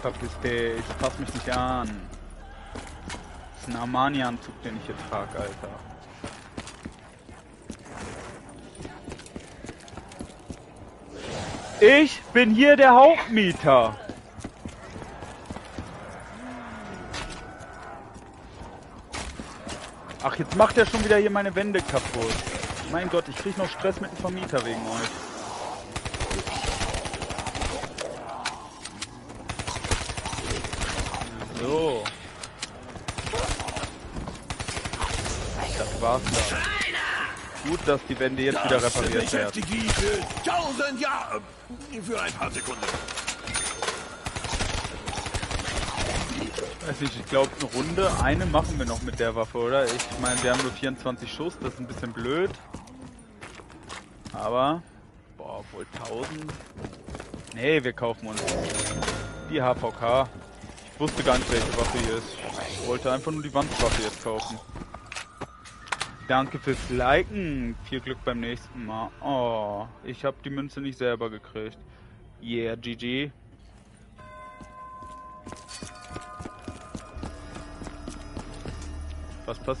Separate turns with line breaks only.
Verpiss dich, fass mich nicht an. Das ist ein Armani-Anzug, den ich jetzt trage, Alter. Ich bin hier der Hauptmieter. Ach, jetzt macht er schon wieder hier meine Wände kaputt. Mein Gott, ich krieg noch Stress mit dem Vermieter wegen euch. So. Das war's dann. Gut, dass die Wände jetzt wieder repariert werden.
für tausend Jahre. Für ein paar Sekunden.
Nicht, ich glaube eine Runde, eine machen wir noch mit der Waffe, oder? Ich meine, wir haben nur 24 Schuss, das ist ein bisschen blöd. Aber, boah, wohl 1000. Nee, wir kaufen uns die HVK. Ich wusste gar nicht, welche Waffe hier ist. Ich wollte einfach nur die Wandwaffe jetzt kaufen. Danke fürs Liken. Viel Glück beim nächsten Mal. Oh, ich habe die Münze nicht selber gekriegt. Yeah, GG. Was passiert?